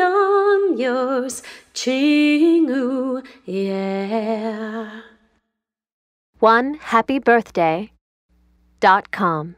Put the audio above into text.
on yours, Chingu, yeah. One happy birthday dot com.